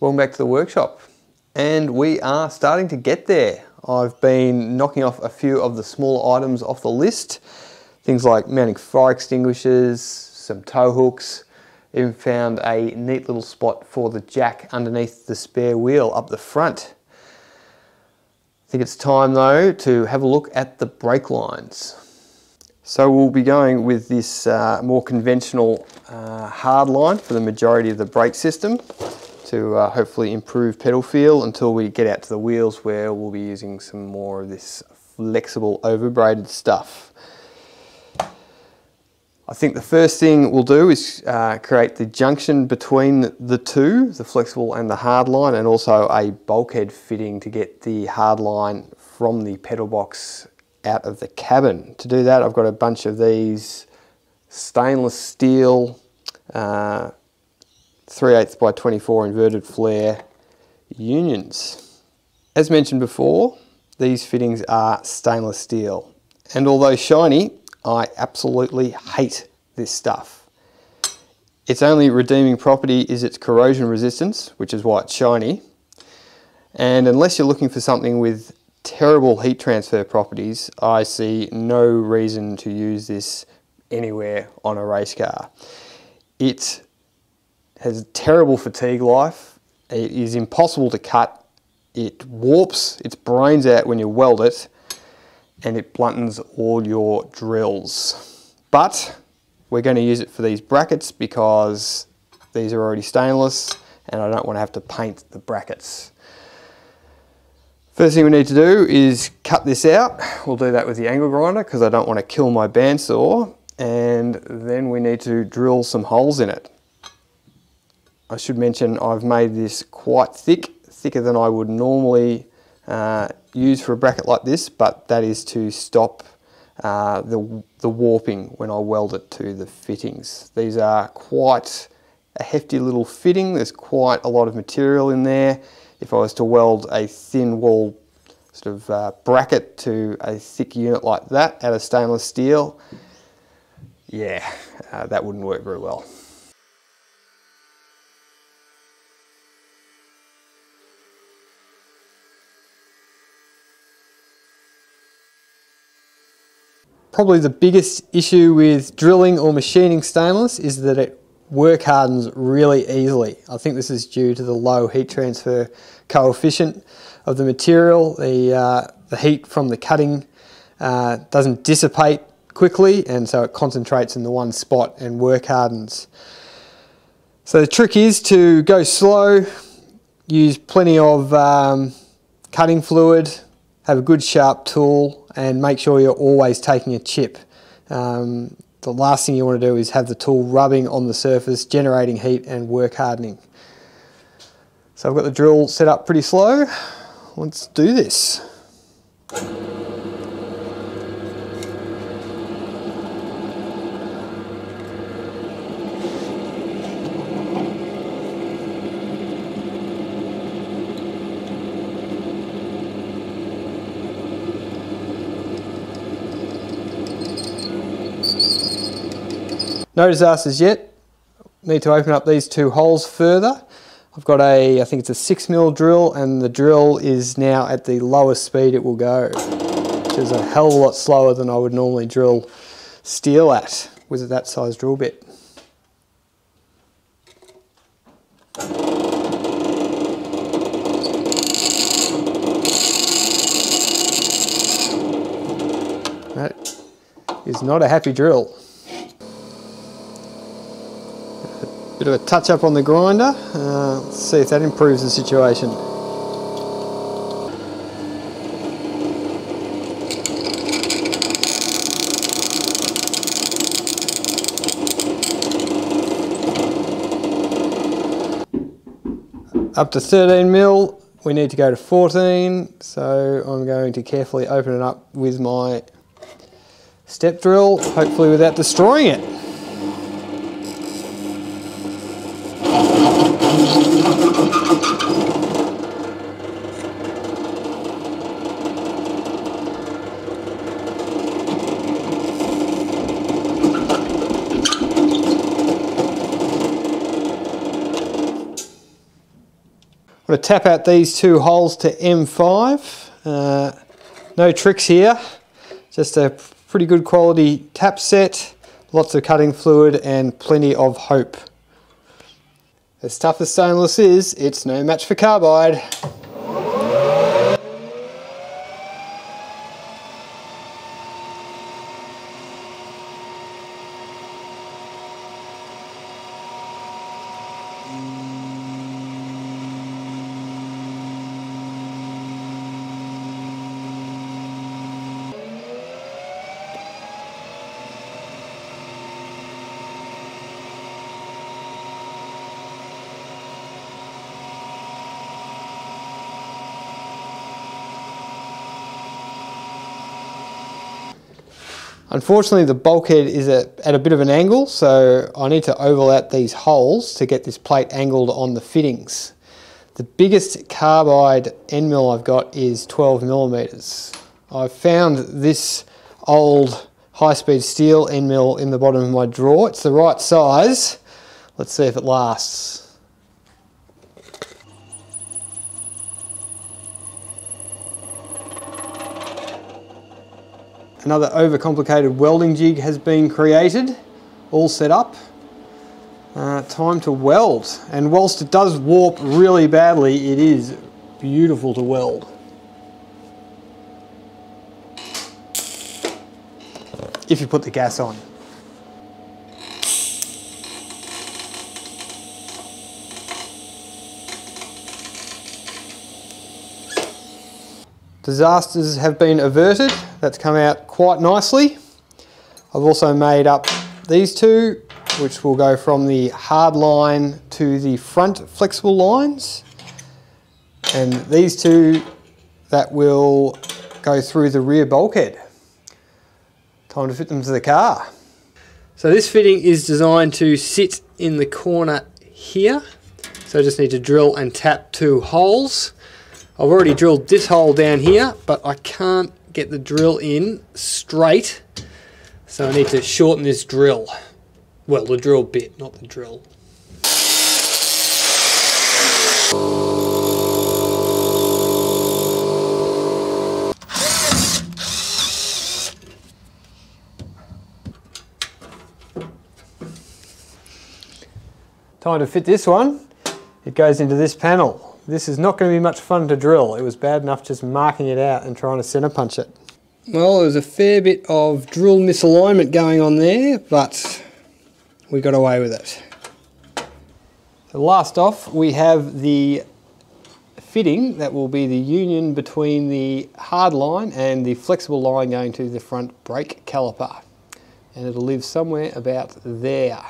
Welcome back to the workshop. And we are starting to get there. I've been knocking off a few of the smaller items off the list. Things like mounting fire extinguishers, some tow hooks, even found a neat little spot for the jack underneath the spare wheel up the front. I think it's time though to have a look at the brake lines. So we'll be going with this uh, more conventional uh, hard line for the majority of the brake system to uh, hopefully improve pedal feel until we get out to the wheels where we'll be using some more of this flexible overbraided stuff. I think the first thing we'll do is uh, create the junction between the two, the flexible and the hard line, and also a bulkhead fitting to get the hard line from the pedal box out of the cabin. To do that, I've got a bunch of these stainless steel uh, 3 8 by 24 inverted flare unions. As mentioned before, these fittings are stainless steel. And although shiny, I absolutely hate this stuff. Its only redeeming property is its corrosion resistance, which is why it's shiny. And unless you're looking for something with terrible heat transfer properties, I see no reason to use this anywhere on a race car. It has terrible fatigue life, it is impossible to cut, it warps its brains out when you weld it, and it bluntens all your drills. But we're going to use it for these brackets because these are already stainless and I don't want to have to paint the brackets. First thing we need to do is cut this out. We'll do that with the angle grinder because I don't want to kill my bandsaw. And then we need to drill some holes in it. I should mention I've made this quite thick, thicker than I would normally uh, use for a bracket like this, but that is to stop uh, the, the warping when I weld it to the fittings. These are quite a hefty little fitting. There's quite a lot of material in there if I was to weld a thin wall sort of uh, bracket to a thick unit like that out of stainless steel, yeah, uh, that wouldn't work very well. Probably the biggest issue with drilling or machining stainless is that it work hardens really easily. I think this is due to the low heat transfer coefficient of the material. The, uh, the heat from the cutting uh, doesn't dissipate quickly and so it concentrates in the one spot and work hardens. So the trick is to go slow, use plenty of um, cutting fluid, have a good sharp tool and make sure you're always taking a chip. Um, the last thing you want to do is have the tool rubbing on the surface, generating heat and work hardening. So I've got the drill set up pretty slow. Let's do this. No disasters yet. Need to open up these two holes further. I've got a, I think it's a six mil drill and the drill is now at the lowest speed it will go, which is a hell of a lot slower than I would normally drill steel at with that size drill bit. That is not a happy drill. Bit of a touch up on the grinder, uh, let's see if that improves the situation. Up to 13 mil, we need to go to 14, so I'm going to carefully open it up with my step drill, hopefully without destroying it. Going to tap out these two holes to M5. Uh, no tricks here, just a pretty good quality tap set, lots of cutting fluid and plenty of hope. As tough as stainless is, it's no match for carbide. Unfortunately, the bulkhead is at, at a bit of an angle, so I need to overlap these holes to get this plate angled on the fittings. The biggest carbide end mill I've got is 12 millimeters. I've found this old high-speed steel end mill in the bottom of my drawer. It's the right size. Let's see if it lasts. Another overcomplicated welding jig has been created, all set up. Uh, time to weld. And whilst it does warp really badly, it is beautiful to weld. If you put the gas on. Disasters have been averted. That's come out quite nicely. I've also made up these two, which will go from the hard line to the front flexible lines. And these two that will go through the rear bulkhead. Time to fit them to the car. So this fitting is designed to sit in the corner here. So I just need to drill and tap two holes. I've already drilled this hole down here, but I can't get the drill in straight. So I need to shorten this drill. Well, the drill bit, not the drill. Time to fit this one. It goes into this panel. This is not going to be much fun to drill. It was bad enough just marking it out and trying to center punch it. Well, there was a fair bit of drill misalignment going on there, but we got away with it. So last off, we have the fitting that will be the union between the hard line and the flexible line going to the front brake caliper. And it'll live somewhere about there.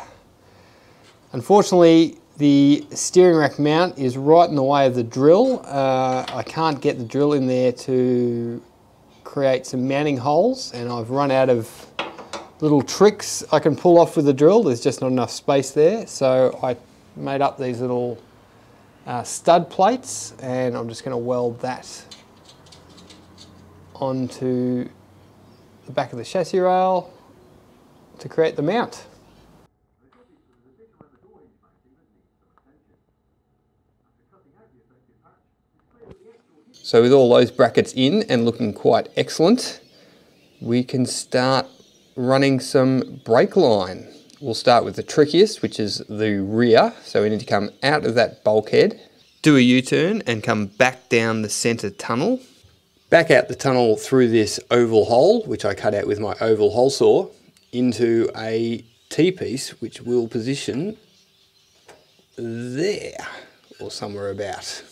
Unfortunately, the steering rack mount is right in the way of the drill. Uh, I can't get the drill in there to create some mounting holes and I've run out of little tricks I can pull off with the drill. There's just not enough space there. So I made up these little uh, stud plates and I'm just going to weld that onto the back of the chassis rail to create the mount. So with all those brackets in and looking quite excellent, we can start running some brake line. We'll start with the trickiest, which is the rear. So we need to come out of that bulkhead, do a U-turn and come back down the center tunnel. Back out the tunnel through this oval hole, which I cut out with my oval hole saw, into a T-piece, which will position there, or somewhere about.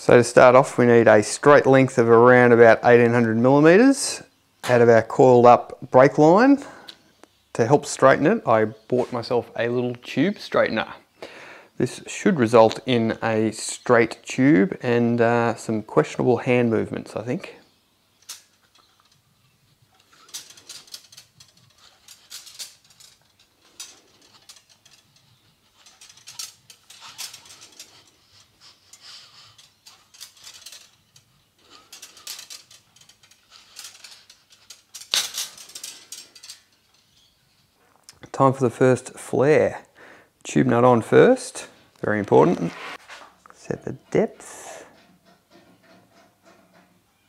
So to start off we need a straight length of around about 1800 millimeters out of our coiled up brake line. To help straighten it I bought myself a little tube straightener. This should result in a straight tube and uh, some questionable hand movements I think. Time for the first flare. Tube nut on first, very important. Set the depth.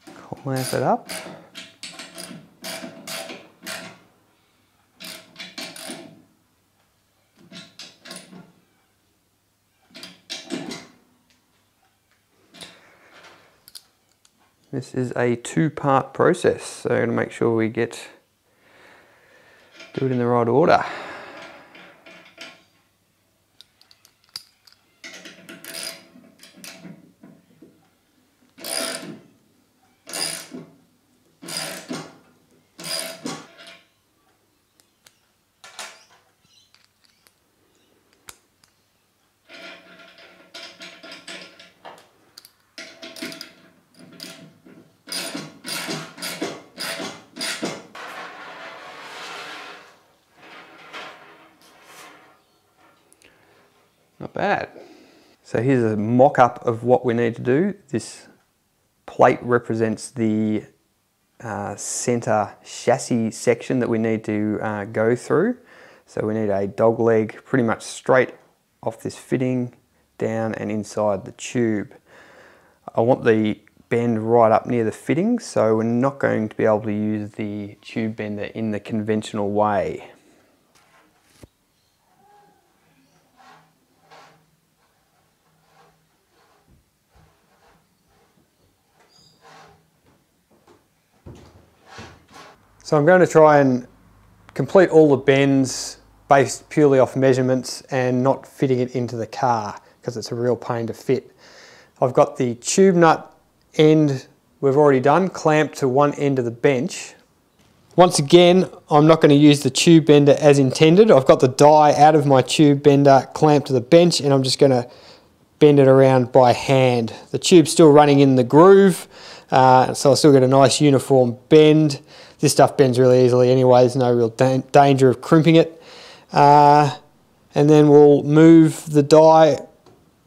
Clamp it up. This is a two-part process, so I'm going to make sure we get do it in the right order. Bad. So here's a mock-up of what we need to do. This plate represents the uh, center chassis section that we need to uh, go through. So we need a dog leg pretty much straight off this fitting down and inside the tube. I want the bend right up near the fitting so we're not going to be able to use the tube bender in the conventional way. So I'm going to try and complete all the bends based purely off measurements and not fitting it into the car because it's a real pain to fit. I've got the tube nut end we've already done clamped to one end of the bench. Once again, I'm not going to use the tube bender as intended. I've got the die out of my tube bender clamped to the bench and I'm just going to bend it around by hand. The tube's still running in the groove, uh, so I still get a nice uniform bend. This stuff bends really easily anyway, there's no real da danger of crimping it. Uh, and then we'll move the die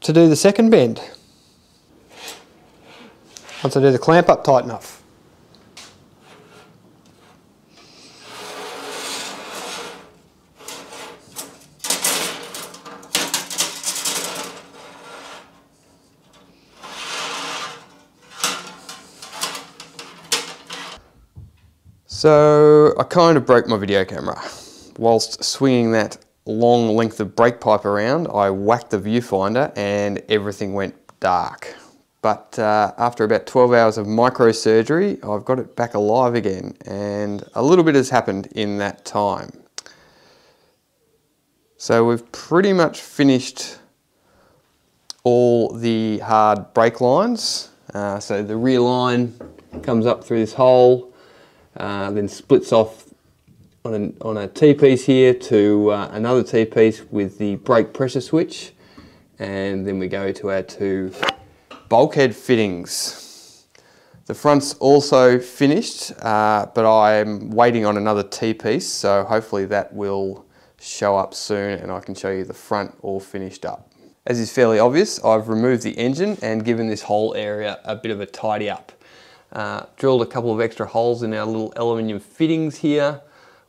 to do the second bend. Once I do the clamp up tight enough. So I kind of broke my video camera. Whilst swinging that long length of brake pipe around, I whacked the viewfinder and everything went dark. But uh, after about 12 hours of microsurgery, I've got it back alive again and a little bit has happened in that time. So we've pretty much finished all the hard brake lines. Uh, so the rear line comes up through this hole, uh, then splits off on a, on a T-piece here to uh, another T-piece with the brake pressure switch and then we go to our two bulkhead fittings. The front's also finished uh, but I'm waiting on another T-piece so hopefully that will show up soon and I can show you the front all finished up. As is fairly obvious, I've removed the engine and given this whole area a bit of a tidy up. Uh, drilled a couple of extra holes in our little aluminium fittings here.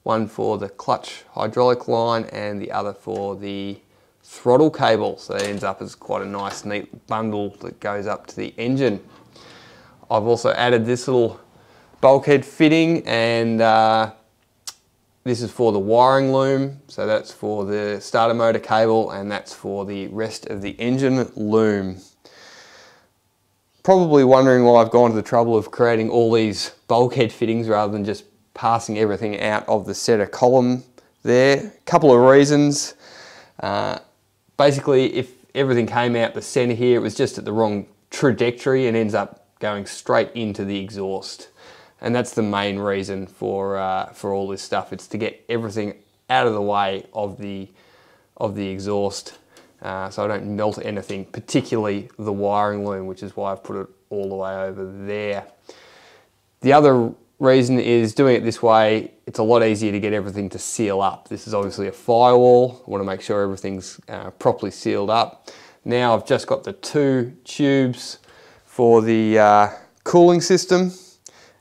One for the clutch hydraulic line and the other for the throttle cable. So it ends up as quite a nice neat bundle that goes up to the engine. I've also added this little bulkhead fitting and uh, this is for the wiring loom. So that's for the starter motor cable and that's for the rest of the engine loom probably wondering why I've gone to the trouble of creating all these bulkhead fittings rather than just passing everything out of the center column there. Couple of reasons. Uh, basically, if everything came out the center here, it was just at the wrong trajectory and ends up going straight into the exhaust. And that's the main reason for, uh, for all this stuff. It's to get everything out of the way of the, of the exhaust uh, so I don't melt anything, particularly the wiring loom, which is why I've put it all the way over there. The other reason is doing it this way, it's a lot easier to get everything to seal up. This is obviously a firewall. I want to make sure everything's uh, properly sealed up. Now I've just got the two tubes for the uh, cooling system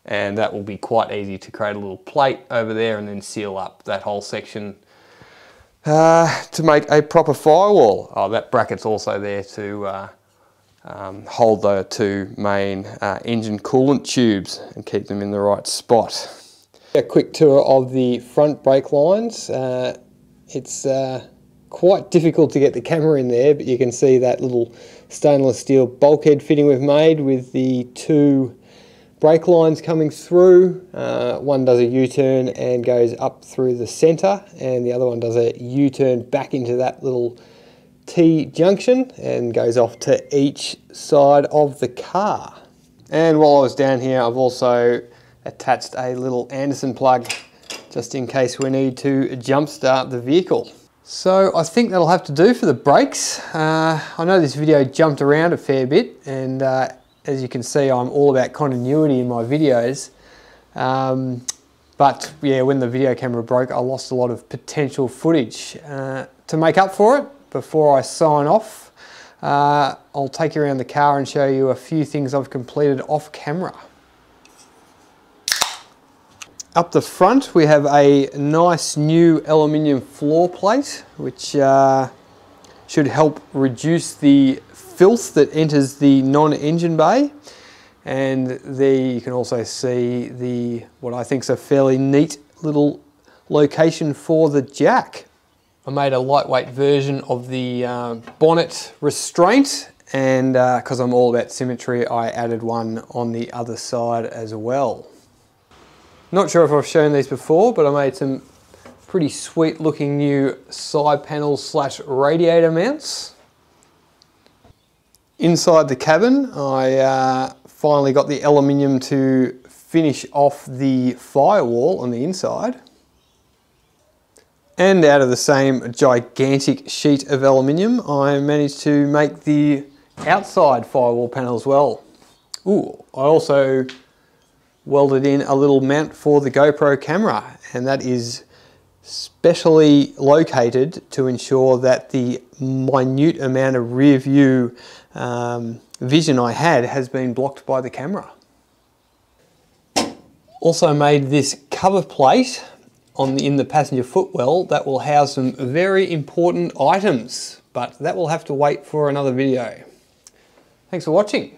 and that will be quite easy to create a little plate over there and then seal up that whole section uh, to make a proper firewall. Oh, that bracket's also there to uh, um, hold the two main uh, engine coolant tubes and keep them in the right spot. A quick tour of the front brake lines. Uh, it's uh, quite difficult to get the camera in there, but you can see that little stainless steel bulkhead fitting we've made with the two brake lines coming through. Uh, one does a U-turn and goes up through the centre, and the other one does a U-turn back into that little T junction and goes off to each side of the car. And while I was down here, I've also attached a little Anderson plug just in case we need to jumpstart the vehicle. So I think that'll have to do for the brakes. Uh, I know this video jumped around a fair bit and uh, as you can see I'm all about continuity in my videos. Um, but yeah, when the video camera broke I lost a lot of potential footage. Uh, to make up for it, before I sign off, uh, I'll take you around the car and show you a few things I've completed off camera. Up the front we have a nice new aluminium floor plate which uh, should help reduce the filth that enters the non-engine bay and there you can also see the what I think is a fairly neat little location for the jack. I made a lightweight version of the uh, bonnet restraint and because uh, I'm all about symmetry I added one on the other side as well. Not sure if I've shown these before but I made some pretty sweet looking new side panels slash radiator mounts. Inside the cabin I uh, finally got the aluminium to finish off the firewall on the inside. And out of the same gigantic sheet of aluminium, I managed to make the outside firewall panel as well. Ooh, I also welded in a little mount for the GoPro camera, and that is specially located to ensure that the minute amount of rear view um, vision I had has been blocked by the camera. Also made this cover plate on the, in the passenger footwell that will house some very important items, but that will have to wait for another video. Thanks for watching.